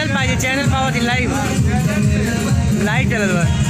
channel पाहिजे channel live live live चॅनलवर